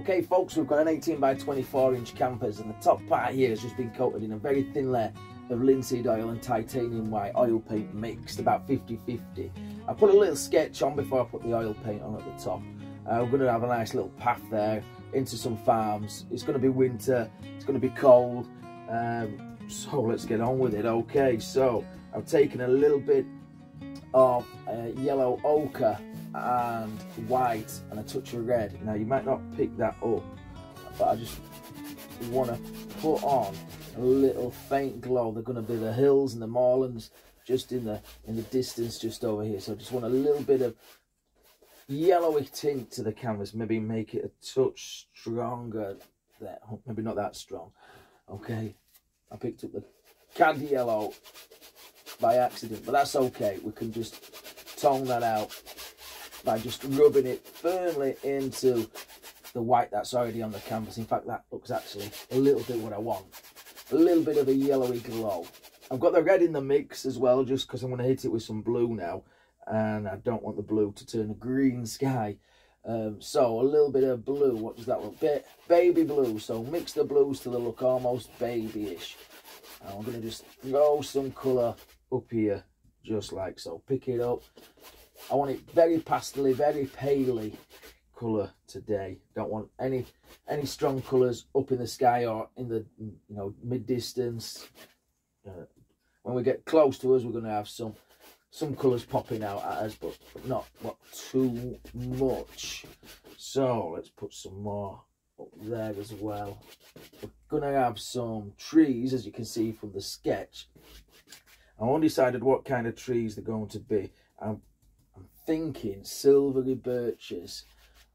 Okay folks, we've got an 18 by 24 inch canvas and the top part here has just been coated in a very thin layer of linseed oil and titanium white oil paint mixed, about 50-50. I put a little sketch on before I put the oil paint on at the top. Uh, we're going to have a nice little path there into some farms. It's going to be winter, it's going to be cold, um, so let's get on with it. Okay, so I've taken a little bit of uh, yellow ochre and white and a touch of red. Now you might not pick that up, but I just want to put on a little faint glow. They're going to be the hills and the moorlands just in the in the distance just over here. So I just want a little bit of yellowy tint to the canvas. Maybe make it a touch stronger. There, maybe not that strong. Okay, I picked up the candy yellow by accident, but that's okay. We can just tone that out by just rubbing it firmly into the white that's already on the canvas. In fact, that looks actually a little bit what I want. A little bit of a yellowy glow. I've got the red in the mix as well, just because I'm going to hit it with some blue now. And I don't want the blue to turn a green sky. Um, so a little bit of blue, what does that look? Ba baby blue, so mix the blues till they look almost babyish. And I'm going to just throw some colour up here, just like so. Pick it up, I want it very pastely, very paley colour today. Don't want any any strong colours up in the sky or in the you know mid distance. Uh, when we get close to us, we're going to have some some colours popping out at us, but, but not not too much. So let's put some more up there as well. We're going to have some trees, as you can see from the sketch. I undecided what kind of trees they're going to be. I'm thinking silvery birches.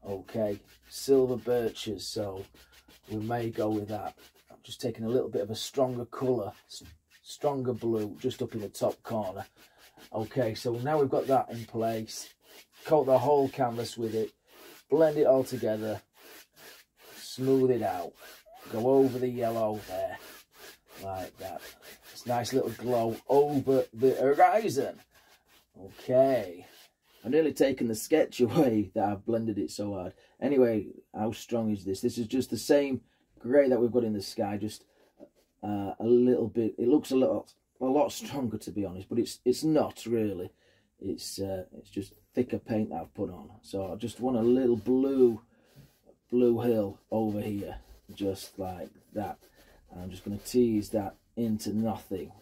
Okay, silver birches. So we may go with that. I'm just taking a little bit of a stronger colour, stronger blue, just up in the top corner. Okay, so now we've got that in place. Coat the whole canvas with it. Blend it all together. Smooth it out. Go over the yellow there. Like that. Nice little glow over the horizon. Okay. I've nearly taken the sketch away that I've blended it so hard. Anyway, how strong is this? This is just the same grey that we've got in the sky, just uh, a little bit. It looks a lot, a lot stronger to be honest, but it's it's not really. It's uh, it's just thicker paint that I've put on. So I just want a little blue, blue hill over here, just like that. And I'm just going to tease that into nothing,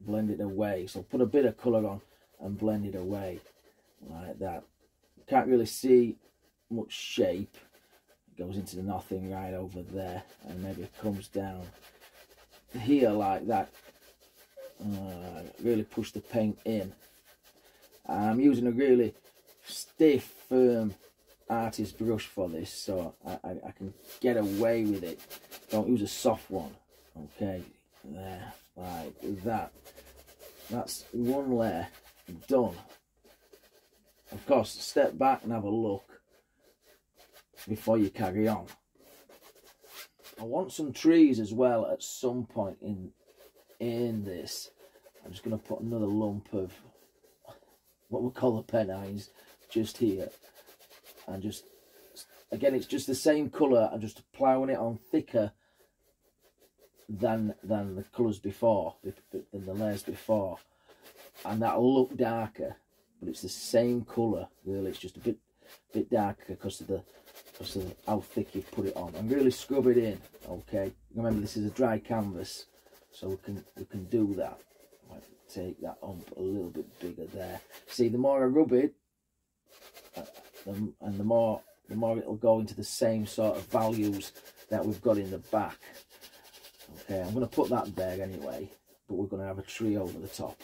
blend it away. So put a bit of colour on and blend it away like that. Can't really see much shape. It goes into the nothing right over there and maybe it comes down here like that. Uh, really push the paint in. I'm using a really stiff, firm artist brush for this so I, I, I, can get away with it. Don't use a soft one. Okay, there, like that. That's one layer done. Of course, step back and have a look before you carry on. I want some trees as well at some point in in this. I'm just going to put another lump of what we call the Pennines just here. And just, again, it's just the same colour. I'm just ploughing it on thicker than than the colours before, than the layers before. And that'll look darker but it's the same colour really. It's just a bit bit darker because of the because of how thick you put it on. And really scrub it in okay? Remember this is a dry canvas so we can we can do that. Might take that on a little bit bigger there. See the more I rub it uh, and the more the more it'll go into the same sort of values that we've got in the back I'm going to put that there anyway but we're going to have a tree over the top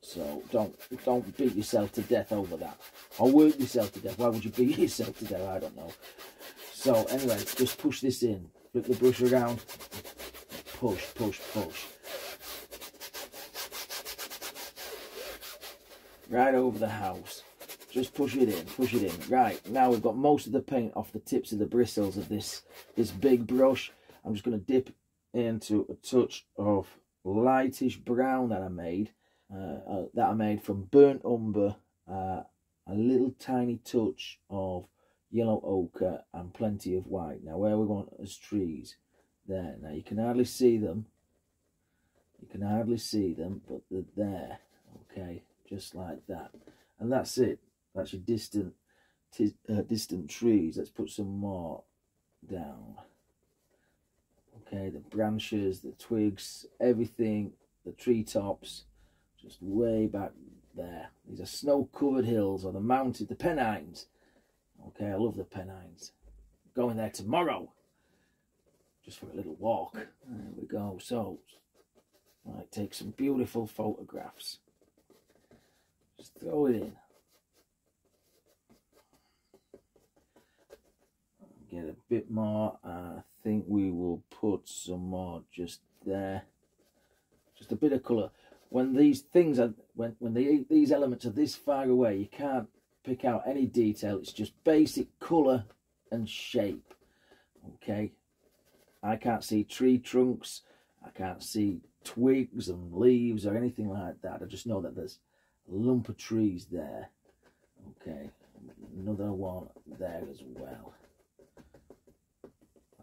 so don't don't beat yourself to death over that. Or work yourself to death. Why would you beat yourself to death? I don't know. So anyway, just push this in. Flip the brush around. Push, push, push. Right over the house. Just push it in, push it in. Right, now we've got most of the paint off the tips of the bristles of this, this big brush. I'm just going to dip into a touch of lightish brown that I made uh, uh, that I made from burnt umber, uh, a little tiny touch of yellow ochre and plenty of white. Now where we want as trees, there. Now you can hardly see them. You can hardly see them, but they're there. Okay, just like that. And that's it. That's your distant, uh, distant trees. Let's put some more down. Okay, the branches, the twigs, everything, the treetops, just way back there. These are snow-covered hills or the mountains, the Pennines. Okay, I love the Pennines. Going there tomorrow, just for a little walk. There we go. So, right, take some beautiful photographs. Just throw it in. Get a bit more. I think we will put some more just there. Just a bit of colour. When these things are when when the, these elements are this far away you can't pick out any detail. It's just basic color and shape. Okay? I can't see tree trunks. I can't see twigs and leaves or anything like that. I just know that there's a lump of trees there. Okay? Another one there as well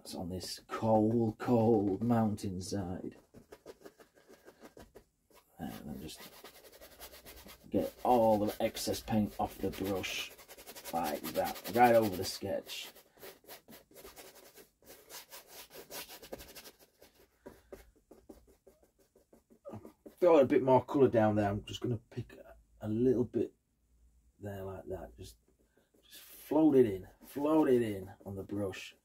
that's on this cold cold mountainside and then just get all the excess paint off the brush like that, right over the sketch. Got a bit more colour down there. I'm just going to pick a little bit there like that. Just, just float it in, float it in on the brush.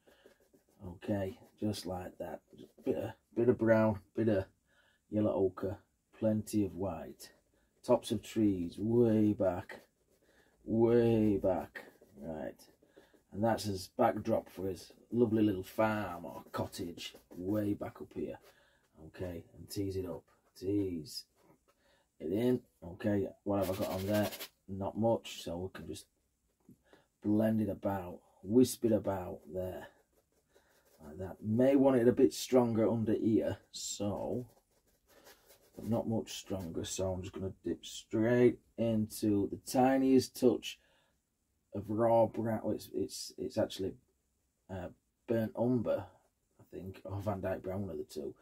Okay, just like that. Just bit of bit of brown, bit of yellow ochre plenty of white. Tops of trees way back, way back, right. And that's his backdrop for his lovely little farm or cottage way back up here. Okay, and tease it up, tease it in. Okay, what have I got on there? Not much, so we can just blend it about, wisp it about there. Like that. May want it a bit stronger under here, so but not much stronger. So I'm just going to dip straight into the tiniest touch of raw brown. Well, It's it's it's actually uh, burnt umber, I think, or Van Dyke brown, one of the two.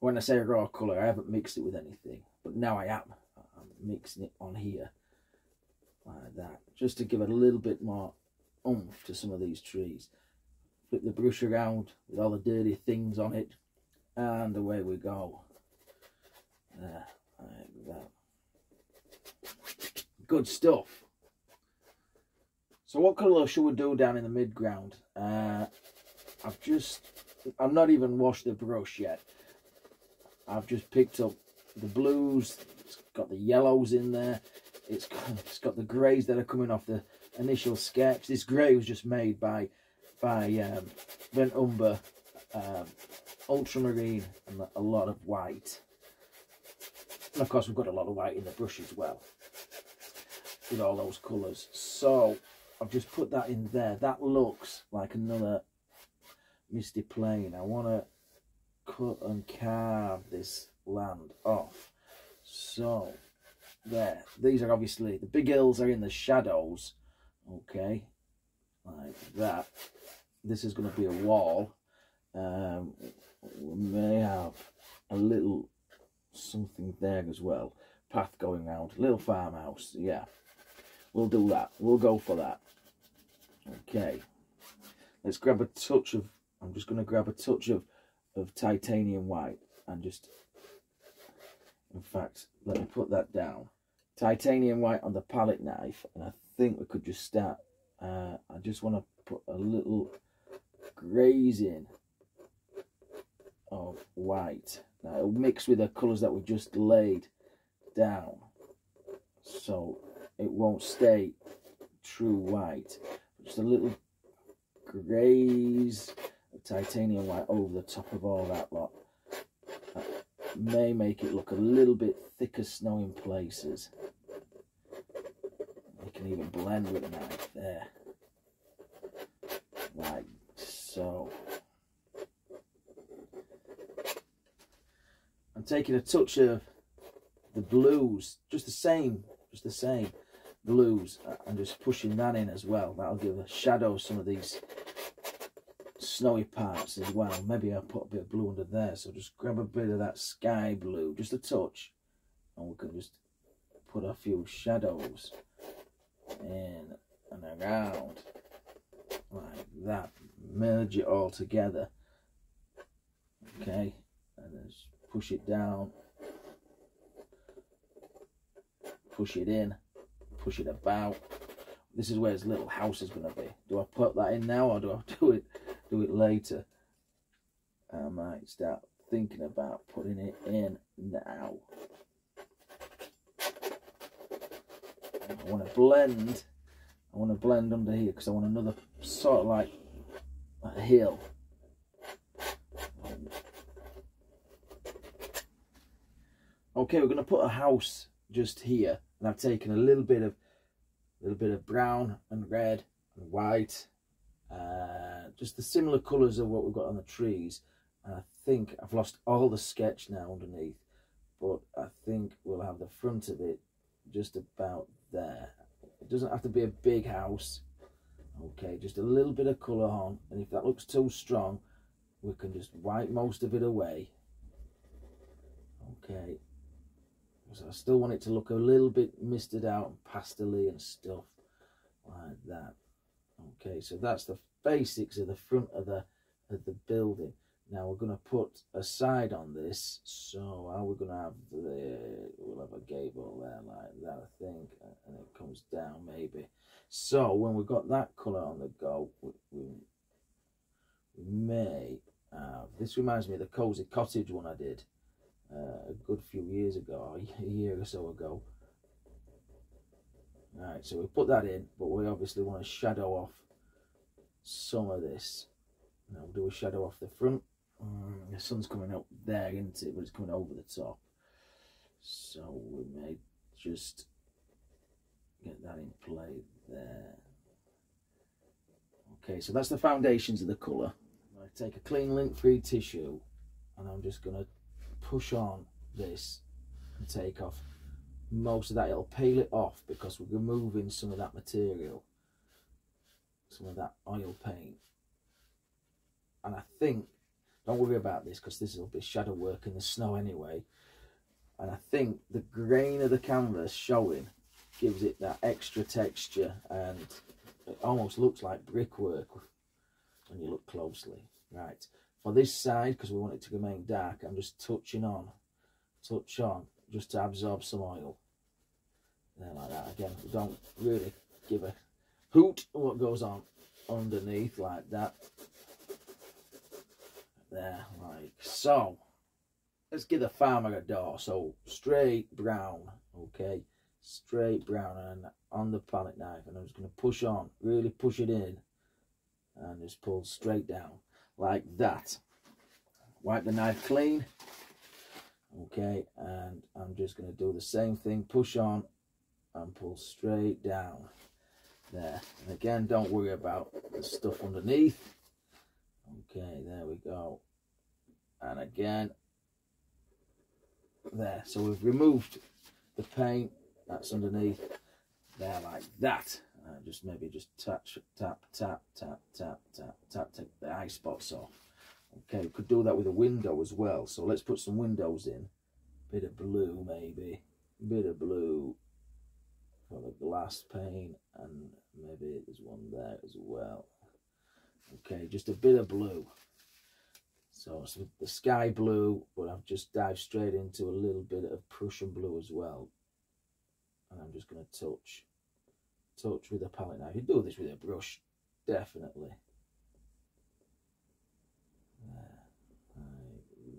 When I say raw colour, I haven't mixed it with anything, but now I am. I'm mixing it on here like that, just to give it a little bit more oomph to some of these trees. Flip the brush around with all the dirty things on it, and away we go. There, like that. Good stuff. So what colour should we do down in the mid-ground? Uh, I've just, I've not even washed the brush yet. I've just picked up the blues, it's got the yellows in there, it's got, it's got the greys that are coming off the initial sketch. This grey was just made by by um, Burnt Umber, um, Ultramarine and a lot of white. And of course we've got a lot of white in the brush as well. With all those colours. So I've just put that in there. That looks like another misty plain. I want to cut and carve this land off. So there. These are obviously, the big hills are in the shadows. Okay. Like that. This is going to be a wall. Um, we may have a little something there as well. Path going round. Little farmhouse. Yeah. We'll do that. We'll go for that. Okay. Let's grab a touch of... I'm just going to grab a touch of, of titanium white and just... In fact, let me put that down. Titanium white on the palette knife. And I think we could just start... Uh, I just want to put a little grazing of white now it'll mix with the colours that we've just laid down. So it won't stay true white. Just a little graze of titanium white over the top of all that lot. That may make it look a little bit thicker snow in places. You can even blend with a knife there. Like so. I'm taking a touch of the blues, just the same, just the same. blues and just pushing that in as well. That'll give a shadow some of these snowy parts as well. Maybe I'll put a bit of blue under there. So just grab a bit of that sky blue, just a touch. And we can just put a few shadows in and around like that. Merge it all together. Okay. And just push it down. Push it in. Push it about. This is where his little house is going to be. Do I put that in now or do I do it do it later. I might start thinking about putting it in now. I want to blend. I want to blend under here because I want another sort of like a hill. Okay, we're going to put a house just here, and I've taken a little bit of, a little bit of brown and red and white uh, just the similar colours of what we've got on the trees. And I think I've lost all the sketch now underneath, but I think we'll have the front of it just about there. It doesn't have to be a big house. Okay, just a little bit of colour on. And if that looks too strong, we can just wipe most of it away. Okay. So I still want it to look a little bit misted out and pastely and stuff like that. Okay, so that's the basics of the front of the of the building. Now we're going to put a side on this, so how we're going to have the we'll have a gable there like that, I think, and it comes down maybe. So when we've got that colour on the go, we, we, we may have, this reminds me of the cozy cottage one I did uh, a good few years ago, a year or so ago. Right, so we put that in, but we obviously want to shadow off some of this. Now we'll do a shadow off the front. Mm, the sun's coming up there, isn't it? But it's coming over the top. So we may just get that in play there. Okay, so that's the foundations of the colour. I take a clean lint-free tissue and I'm just going to push on this and take off most of that it'll peel it off because we're removing some of that material some of that oil paint and I think don't worry about this because this will be shadow work in the snow anyway and I think the grain of the canvas showing gives it that extra texture and it almost looks like brickwork when you look closely right for this side because we want it to remain dark I'm just touching on touch on just to absorb some oil. There like that. Again, we don't really give a hoot what goes on underneath like that. There, like so. Let's give the farmer a door. So straight brown, okay? Straight brown and on the palette knife. And I'm just going to push on, really push it in. And just pull straight down like that. Wipe the knife clean okay and I'm just going to do the same thing push on and pull straight down there and again don't worry about the stuff underneath okay there we go and again there so we've removed the paint that's underneath there like that and just maybe just touch tap tap tap tap tap tap take the eye spots off Okay, we could do that with a window as well. So let's put some windows in. Bit of blue maybe. Bit of blue for the glass pane and maybe there's one there as well. Okay, just a bit of blue. So the sky blue, but I've just dived straight into a little bit of Prussian blue as well. And I'm just going to touch, touch with a palette knife. You do this with a brush, definitely.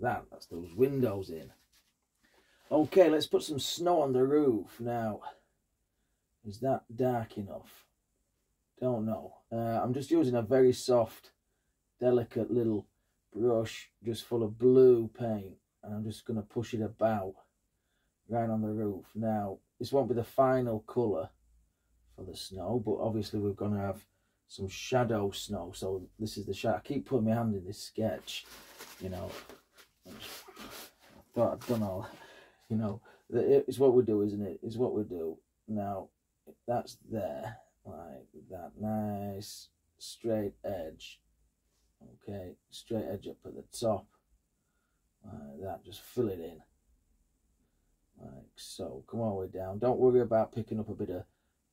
that. That's those windows in. Okay, let's put some snow on the roof now. Is that dark enough? Don't know. Uh, I'm just using a very soft, delicate little brush just full of blue paint. And I'm just going to push it about right on the roof. Now, this won't be the final colour for the snow, but obviously we're going to have some shadow snow. So this is the shadow. I keep putting my hand in this sketch, you know, I thought I'd done all, you know, it's what we do, isn't it? It's what we do. Now, that's there like that nice straight edge okay straight edge up at the top like that just fill it in like so come all the way down. Don't worry about picking up a bit of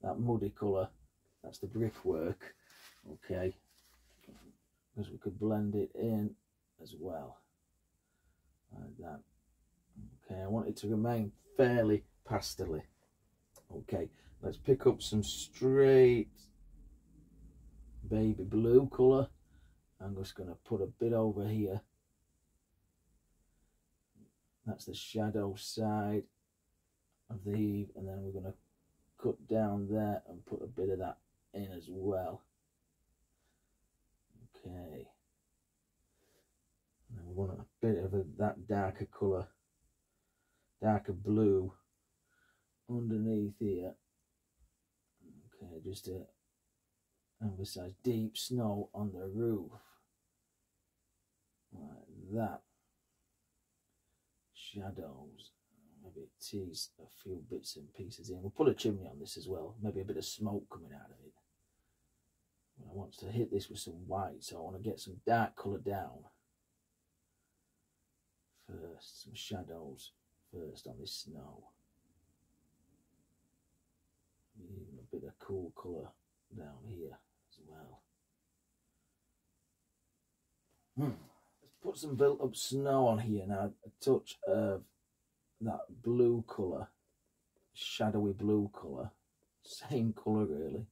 that muddy colour. That's the brickwork okay? Because we could blend it in as well. Like that okay? I want it to remain fairly pastely okay? Let's pick up some straight baby blue colour. I'm just going to put a bit over here. That's the shadow side the eave and then we're going to cut down there and put a bit of that in as well. Okay. And we want a bit of a, that darker colour darker blue underneath here. Okay just to emphasize deep snow on the roof. Like that. Shadows maybe tease a few bits and pieces in we'll put a chimney on this as well maybe a bit of smoke coming out of it I want to hit this with some white so I want to get some dark colour down first some shadows first on this snow even a bit of cool colour down here as well. Hmm. Let's put some built up snow on here now. A touch of that blue colour, shadowy blue colour, same colour really.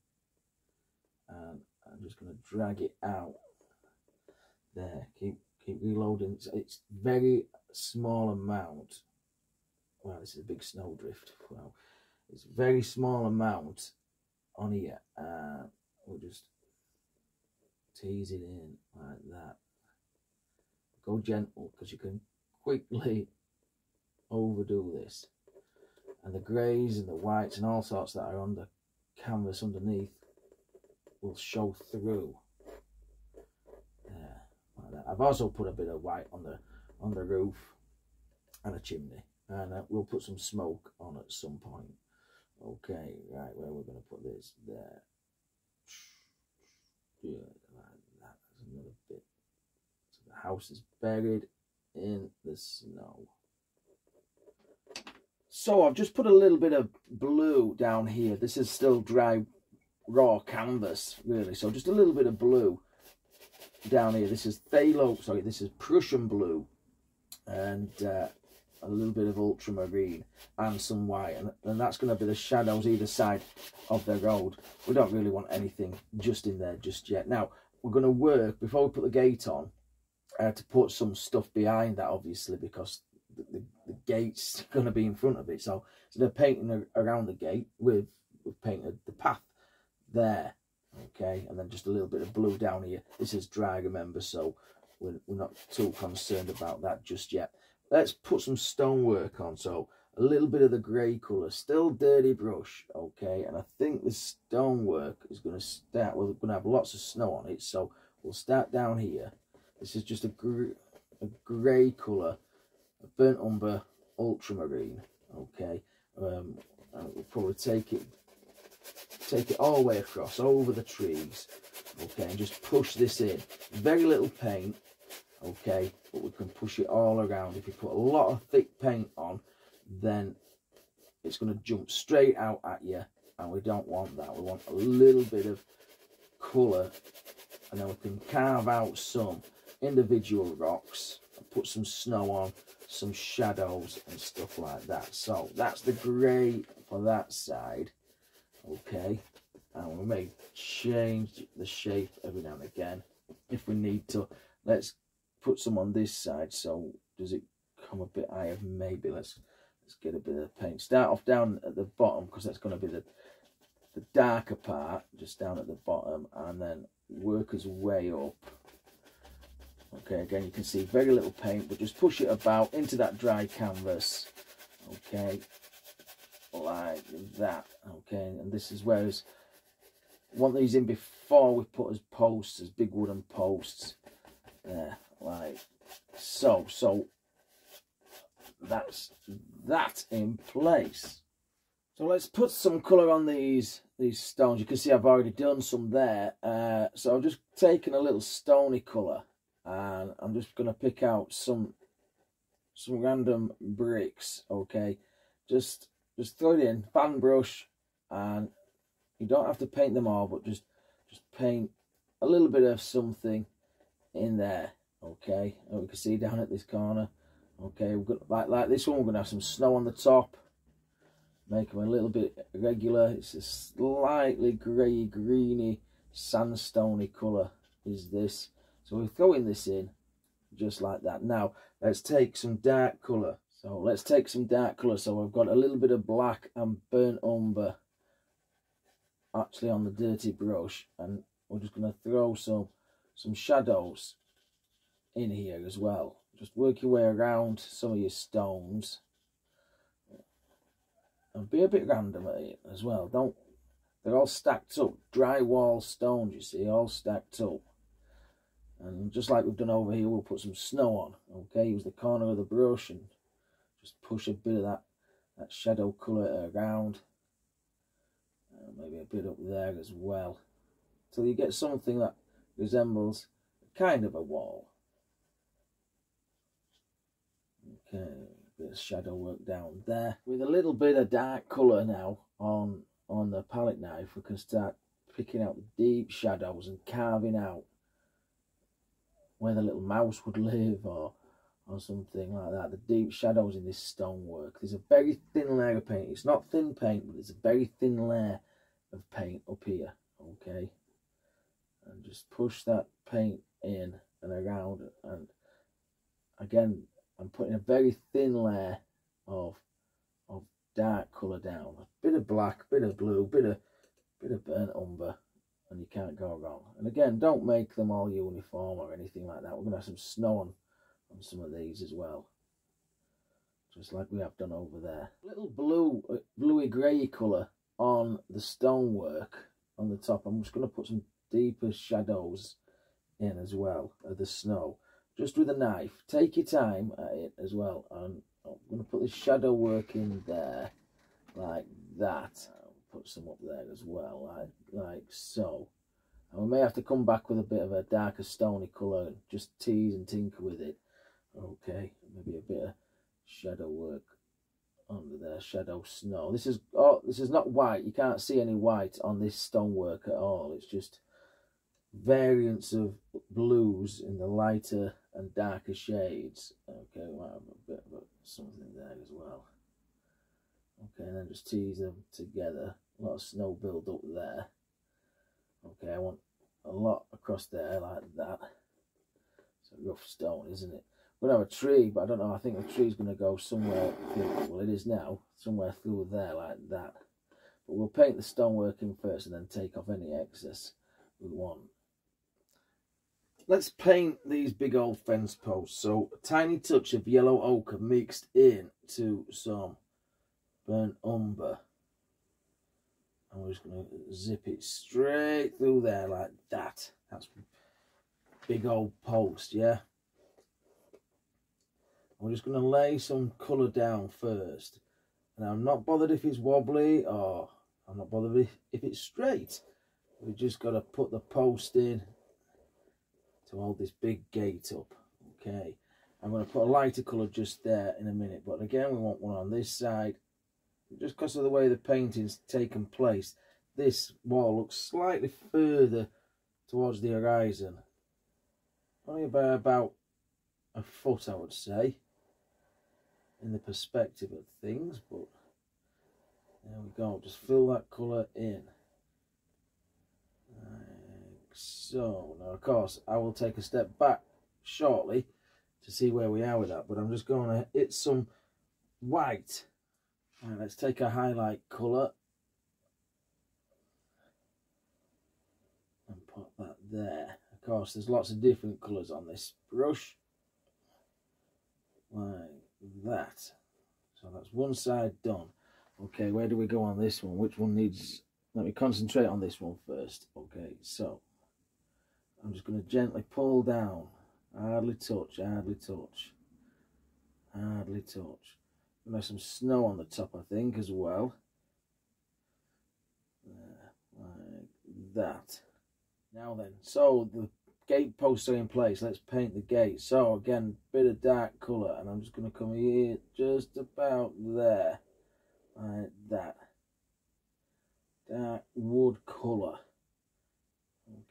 And I'm just going to drag it out there. Keep keep reloading. It's, it's very small amount. Wow, this is a big snowdrift. Wow. It's very small amount on here. Uh, we'll just tease it in like that. Go gentle because you can quickly overdo this. And the greys and the whites and all sorts that are on the canvas underneath will show through. Yeah, like. I've also put a bit of white on the on the roof and a chimney. And uh, we'll put some smoke on at some point. Okay, right, where we're going to put this there. Good, like that. There's another bit. So the house is buried in the snow. So I've just put a little bit of blue down here. This is still dry, raw canvas, really. So just a little bit of blue down here. This is phthalo, sorry, this is Prussian blue. And uh, a little bit of ultramarine and some white and, and that's going to be the shadows either side of the road we don't really want anything just in there just yet now we're going to work before we put the gate on uh, to put some stuff behind that obviously because the, the, gate's going to be in front of it so so they're painting around the gate we've, we've painted the path there okay and then just a little bit of blue down here this is dry remember so we're, we're not too concerned about that just yet let's put some stonework on. So a little bit of the grey colour, still dirty brush, okay? And I think the stonework is going to start, well, we're going to have lots of snow on it. So we'll start down here. This is just a, gr a grey colour, burnt umber ultramarine, okay? Um, we'll probably take it take it all the way across over the trees okay and just push this in. Very little paint okay but we can push it all around. If you put a lot of thick paint on then it's going to jump straight out at you and we don't want that. We want a little bit of colour and then we can carve out some individual rocks and put some snow on some shadows and stuff like that. So that's the grey for that side. Okay. And we may change the shape every now and again if we need to. Let's put some on this side. So does it come a bit higher? Maybe. Let's let's get a bit of paint. Start off down at the bottom because that's going to be the the darker part just down at the bottom and then work his way up okay again you can see very little paint but just push it about into that dry canvas. Okay like that. Okay and this is where is want these in before we put as posts as big wooden posts. There like so so that's that in place. So let's put some colour on these these stones. You can see I've already done some there. Uh, so I've just taken a little stony colour and I'm just going to pick out some some random bricks, okay? Just just throw it in, fan brush, and you don't have to paint them all, but just just paint a little bit of something in there, okay? And we can see down at this corner, okay? We've got like like this one. We're gonna have some snow on the top. Make them a little bit regular. It's a slightly grey, greeny, sandstony colour. Is this? So we're throwing this in just like that. Now let's take some dark colour. So let's take some dark colour. So I've got a little bit of black and burnt umber actually on the dirty brush and we're just going to throw some some shadows in here as well. Just work your way around some of your stones and be a bit random at it as well. Don't they're all stacked up, drywall stones, you see, all stacked up. And just like we've done over here, we'll put some snow on. Okay, use the corner of the brush and just push a bit of that, that shadow colour around. Uh, maybe a bit up there as well. Till you get something that resembles kind of a wall. Okay, bit of shadow work down there. With a little bit of dark colour now on, on the palette knife, we can start picking out the deep shadows and carving out where the little mouse would live or or something like that. The deep shadows in this stonework. There's a very thin layer of paint. It's not thin paint, but there's a very thin layer of paint up here. Okay. And just push that paint in and around and again I'm putting a very thin layer of of dark colour down. A bit of black, bit of blue, bit of bit of burnt umber and you can't go wrong. And again, don't make them all uniform or anything like that. We're going to have some snow on, on some of these as well. Just like we have done over there. Little blue, uh, bluey grey colour on the stonework on the top. I'm just going to put some deeper shadows in as well of the snow. Just with a knife. Take your time at it as well. And I'm going to put the shadow work in there like that put some up there as well, like, like so. And we may have to come back with a bit of a darker stony colour, just tease and tinker with it. Okay, maybe a bit of shadow work under there, shadow snow. This is oh, this is not white. You can't see any white on this stonework at all. It's just variants of blues in the lighter and darker shades. Okay, we'll have a bit of something there as well. Okay, and then just tease them together. A lot of snow build up there. Okay, I want a lot across there like that. It's a rough stone, isn't it? To have a tree, but I don't know. I think the tree's going to go somewhere through, well, it is now, somewhere through there like that. But we'll paint the stonework in first and then take off any excess we want. Let's paint these big old fence posts. So a tiny touch of yellow ochre mixed in to some burnt umber. And we're just going to zip it straight through there like that. That's big old post, yeah? we're just going to lay some colour down first. And I'm not bothered if it's wobbly or I'm not bothered if it's straight. We've just got to put the post in to hold this big gate up. Okay. I'm going to put a lighter colour just there in a minute. But again, we want one on this side just because of the way the painting's taken place, this wall looks slightly further towards the horizon. Only by about a foot, I would say, in the perspective of things, but there we go. Just fill that colour in. Like so. Now, of course, I will take a step back shortly to see where we are with that, but I'm just going to hit some white Right, let's take a highlight colour and put that there. Of course, there's lots of different colours on this brush, like that. So that's one side done. Okay, where do we go on this one? Which one needs... Let me concentrate on this one first. Okay, so I'm just going to gently pull down. Hardly touch, hardly touch. Hardly touch there's some snow on the top, I think, as well. Uh, like that. Now then, so the gate posts are in place. Let's paint the gate. So again, bit of dark colour, and I'm just going to come here just about there. Like that. Dark wood colour.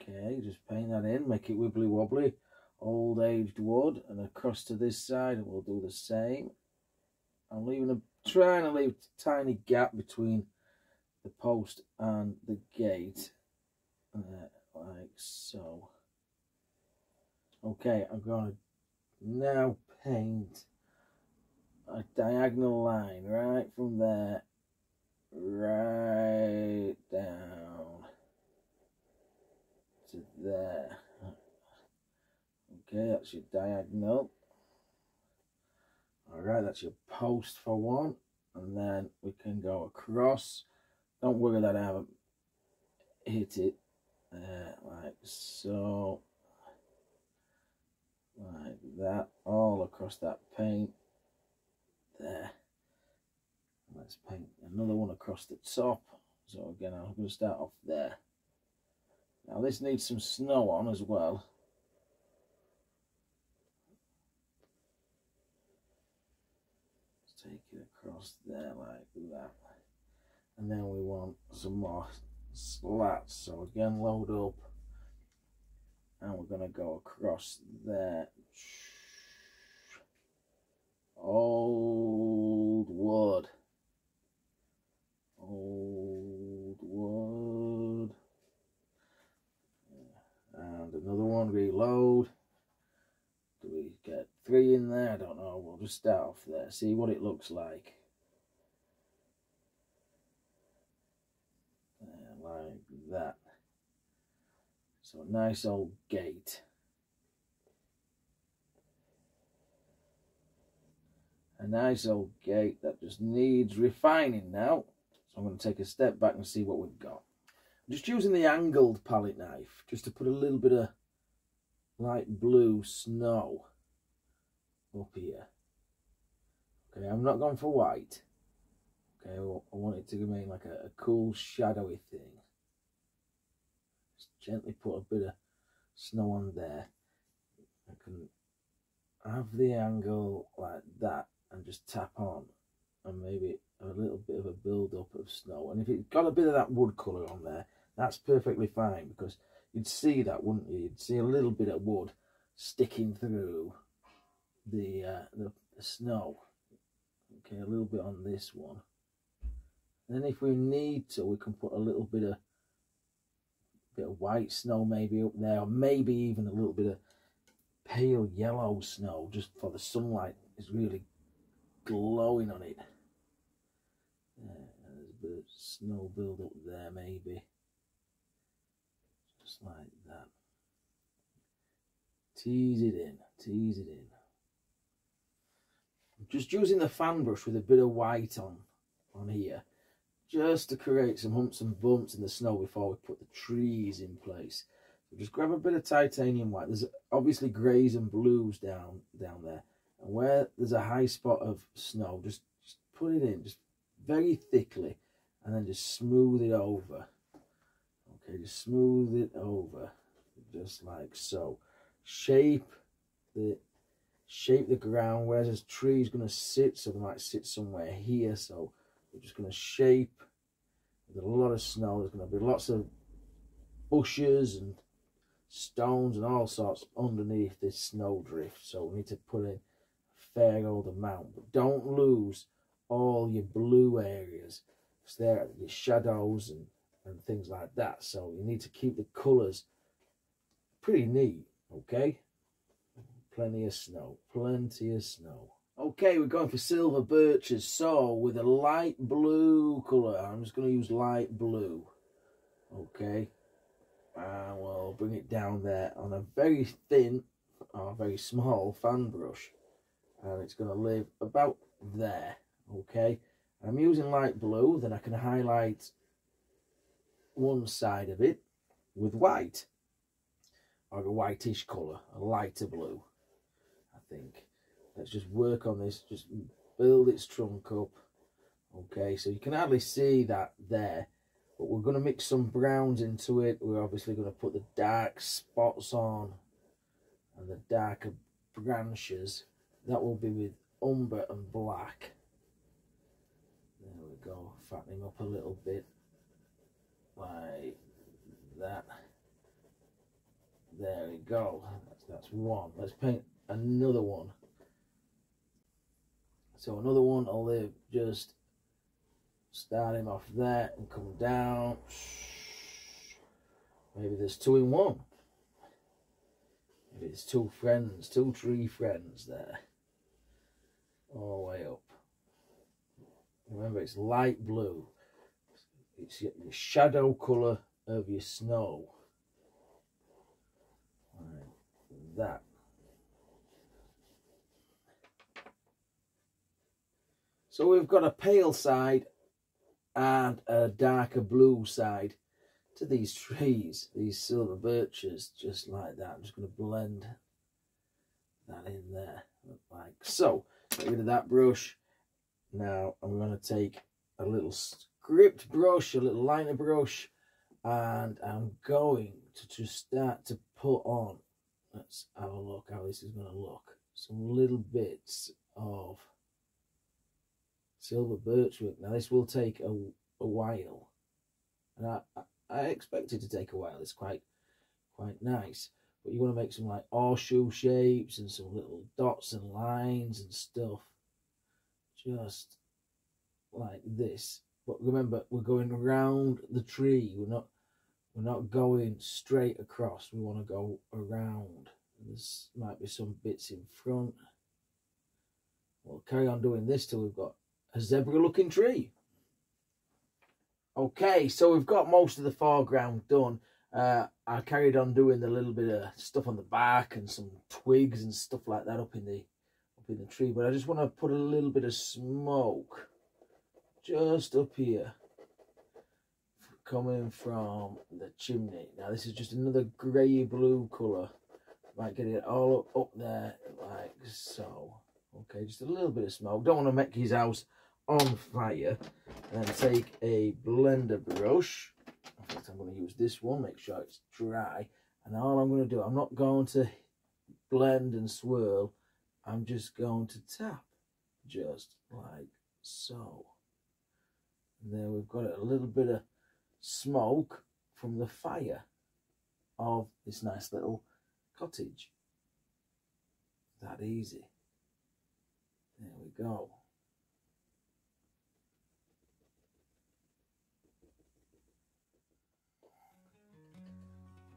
Okay, just paint that in, make it wibbly wobbly. Old aged wood, and across to this side, we'll do the same. I'm leaving a trying to leave a tiny gap between the post and the gate, uh, like so. Okay, I'm going to now paint a diagonal line right from there right down to there. Okay, that's your diagonal. Alright, that's your post for one. And then we can go across. Don't worry that I haven't hit it. Uh, like so like that all across that paint there let's paint another one across the top so again I'm going to start off there now this needs some snow on as well let's take it across there like that and then we want some more slats. So again load up. And we're going to go across there. Old wood. Old wood. And another one reload. Do we get three in there? I don't know. We'll just start off there. See what it looks like like that so a nice old gate. A nice old gate that just needs refining now. So I'm going to take a step back and see what we've got. I'm just using the angled palette knife just to put a little bit of light blue snow up here. Okay, I'm not going for white. Okay, I want it to remain like a, a cool shadowy thing gently put a bit of snow on there. I can have the angle like that and just tap on and maybe a little bit of a build up of snow. And if it's got a bit of that wood colour on there, that's perfectly fine because you'd see that, wouldn't you? You'd see a little bit of wood sticking through the, uh, the, the snow. Okay, a little bit on this one. And then if we need to, we can put a little bit of bit of white snow maybe up there, or maybe even a little bit of pale yellow snow just for the sunlight is really glowing on it. Yeah, there's a bit of snow build up there maybe. Just like that. Tease it in, tease it in. I'm just using the fan brush with a bit of white on on here just to create some humps and bumps in the snow before we put the trees in place. So just grab a bit of titanium white. There's obviously greys and blues down down there. And where there's a high spot of snow, just, just put it in, just very thickly, and then just smooth it over. Okay, just smooth it over, just like so. Shape the shape the ground where this tree is going to sit, so they might sit somewhere here. So we're just going to shape with a lot of snow. There's going to be lots of bushes and stones and all sorts underneath this snow drift. So we need to put in a fair old amount. But don't lose all your blue areas. Because there are your shadows and, and things like that. So you need to keep the colours pretty neat. Okay? Plenty of snow. Plenty of snow. Okay, we're going for silver birches. So, with a light blue colour, I'm just going to use light blue. Okay. And we'll bring it down there on a very thin, or very small fan brush. And it's going to live about there. Okay. I'm using light blue, then I can highlight one side of it with white. Or a whitish colour, a lighter blue, I think let's just work on this just build its trunk up okay so you can hardly see that there but we're going to mix some browns into it. We're obviously going to put the dark spots on and the darker branches. That will be with umber and black. There we go, fattening up a little bit like that. There we go. That's, that's one. Let's paint another one. So another one, I'll live just start him off there and come down. Maybe there's two in one. Maybe it's two friends, two tree friends there. All the way up. Remember, it's light blue. It's your shadow colour of your snow. Like that. So we've got a pale side and a darker blue side to these trees, these silver birches, just like that. I'm just going to blend that in there, like so. Get rid of that brush. Now I'm going to take a little script brush, a little liner brush, and I'm going to just start to put on, let's have a look how this is going to look, some little bits of silver birchwood. Now this will take a, a while, and I, I expect it to take a while. It's quite quite nice, but you want to make some like horseshoe shapes and some little dots and lines and stuff, just like this. But remember, we're going around the tree. We're not we're not going straight across. We want to go around. There's might be some bits in front. We'll carry on doing this till we've got a zebra looking tree. Okay, so we've got most of the foreground done. Uh, I carried on doing the little bit of stuff on the back and some twigs and stuff like that up in the up in the tree. But I just want to put a little bit of smoke just up here coming from the chimney. Now this is just another grey blue colour. Might get it all up, up there like so. Okay, just a little bit of smoke. Don't want to make his house on fire. And then take a blender brush. In fact, I'm going to use this one, make sure it's dry. And all I'm going to do, I'm not going to blend and swirl. I'm just going to tap, just like so. And then we've got a little bit of smoke from the fire of this nice little cottage. That easy. There we go.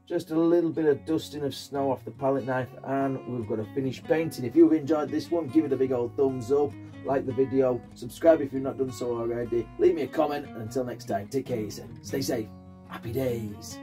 Just a little bit of dusting of snow off the palette knife and we've got a finished painting. If you've enjoyed this one, give it a big old thumbs up, like the video, subscribe if you've not done so already, leave me a comment, and until next time, take care yourself, stay safe, happy days.